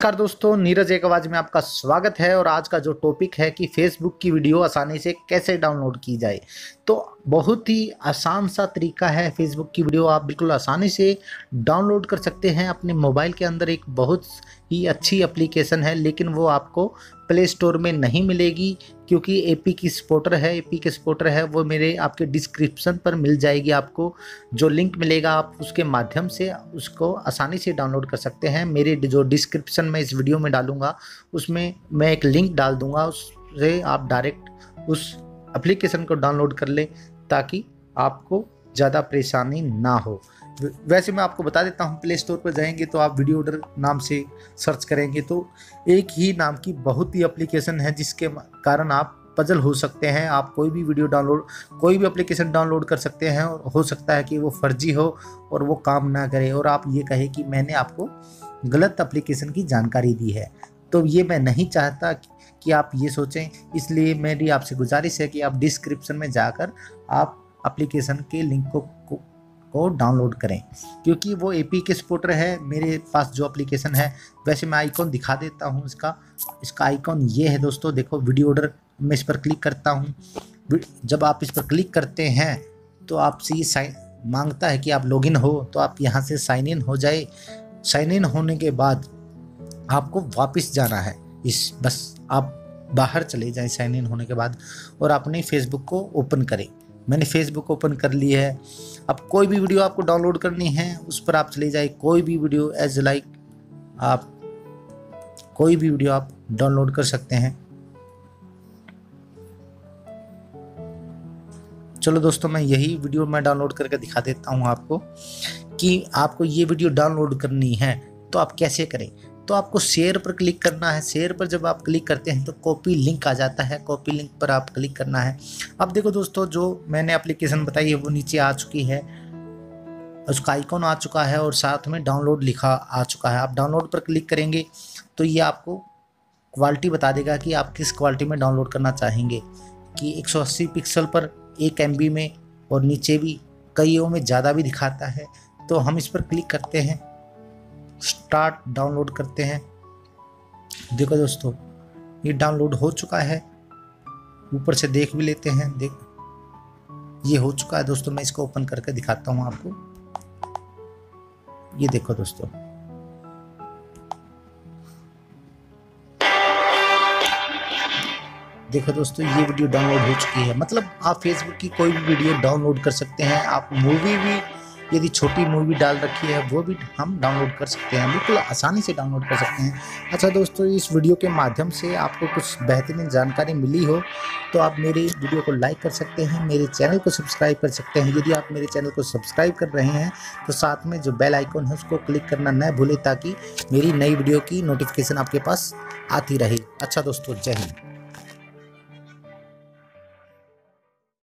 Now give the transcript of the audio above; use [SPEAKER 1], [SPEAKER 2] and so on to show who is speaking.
[SPEAKER 1] नमस्कार दोस्तों, नीरज एक आवाज़ में आपका स्वागत है और आज का जो टॉपिक है कि फेसबुक की वीडियो आसानी से कैसे डाउनलोड की जाए। तो बहुत ही आसान सा तरीका है फेसबुक की वीडियो आप बिल्कुल आसानी से डाउनलोड कर सकते हैं। अपने मोबाइल के अंदर एक बहुत ही अच्छी एप्लीकेशन है, लेकिन वो आपको प्ले स्टोर में नहीं मिलेगी। क्योंकि एपी की सपोर्टर है एपी के सपोर्टर है, वो मेरे आपके डिस्क्रिप्शन पर मिल जाएगी आपको। जो लिंक मिलेगा, आप उसके माध्यम से उसको आसानी से डाउनलोड कर सकते हैं। मेरे जो डिस्क्रिप्शन में इस वीडियो में डालूँगा, उसमें मैं एक लिंक डाल दूँगा, उससे आप डायरेक्ट उस एप्लीकेशन को डाउनलोड कर लें, ताकि आपको ज़्यादा परेशानी ना हो। वैसे मैं आपको बता देता हूँ प्ले स्टोर पर जाएँगे तो आप वीडियो ऑर्डर नाम से सर्च करेंगे तो एक ही नाम की बहुत ही एप्लीकेशन है जिसके कारण आप पजल हो सकते हैं। आप कोई भी वीडियो डाउनलोड कोई भी एप्लीकेशन डाउनलोड कर सकते हैं और हो सकता है कि वो फर्जी हो और वो काम ना करे। और आप ये कहे कि मैंने आपको गलत एप्लीकेशन की जानकारी दी है। तो ये मैं नहीं चाहता कि आप ये सोचें। इसलिए मेरी आपसे गुजारिश है कि आप डिस्क्रिप्शन में जाकर आप एप्लीकेशन के लिंक को, को को डाउनलोड करें। क्योंकि वो एपी के सपोर्टर है, मेरे पास जो एप्लीकेशन है, वैसे मैं आइकॉन दिखा देता हूँ इसका। इसका आइकॉन ये है दोस्तों, देखो वीडियो ऑर्डर मैं इस पर क्लिक करता हूँ। जब आप इस पर क्लिक करते हैं तो आपसे ये साइन माँगता है कि आप लॉगिन हो तो आप यहाँ से साइन इन हो जाए। साइन इन होने के बाद आपको वापस जाना है। इस, बस आप बाहर चले जाएँ साइन इन होने के बाद, और अपने फेसबुक को ओपन करें। मैंने फेसबुक ओपन कर ली है। अब कोई भी वीडियो आपको डाउनलोड करनी है, उस पर आप चले जाए कोई भी वीडियो एज लाइक आप कोई भी वीडियो आप डाउनलोड कर सकते हैं। चलो दोस्तों, मैं यही वीडियो मैं डाउनलोड करके दिखा देता हूँ आपको कि आपको ये वीडियो डाउनलोड करनी है तो आप कैसे करें? तो आपको शेयर पर क्लिक करना है। शेयर पर जब आप क्लिक करते हैं तो कॉपी लिंक आ जाता है। कॉपी लिंक पर आप क्लिक करना है। अब देखो दोस्तों, जो मैंने एप्लीकेशन बताई है, वो नीचे आ चुकी है। उसका आइकॉन आ चुका है और साथ में डाउनलोड लिखा आ चुका है। आप डाउनलोड पर क्लिक करेंगे तो ये आपको क्वालिटी बता देगा कि आप किस क्वालिटी में डाउनलोड करना चाहेंगे। कि 180 पिक्सल पर एक एम में और नीचे भी, कईयों में ज़्यादा भी दिखाता है। तो हम इस पर क्लिक करते हैं। स्टार्ट डाउनलोड करते हैं। देखो दोस्तों, ये डाउनलोड हो चुका है। ऊपर से देख भी लेते हैं, देख। ये हो चुका है दोस्तों, मैं इसको ओपन करके दिखाता हूँ आपको। ये देखो दोस्तों। देखो दोस्तों, ये वीडियो डाउनलोड हो चुकी है। मतलब आप फेसबुक की कोई भी वीडियो डाउनलोड कर सकते हैं। आप मूवी भी यदि छोटी मूवी डाल रखी है, वो भी हम डाउनलोड कर सकते हैं, बिल्कुल आसानी से डाउनलोड कर सकते हैं। अच्छा दोस्तों, इस वीडियो के माध्यम से आपको कुछ बेहतरीन जानकारी मिली हो तो आप मेरे वीडियो को लाइक कर सकते हैं, मेरे चैनल को सब्सक्राइब कर सकते हैं। यदि आप मेरे चैनल को सब्सक्राइब कर रहे हैं तो साथ में जो बेल आइकॉन है, उसको क्लिक करना न भूलें, ताकि मेरी नई वीडियो की नोटिफिकेशन आपके पास आती रहे। अच्छा दोस्तों, जय हिंद।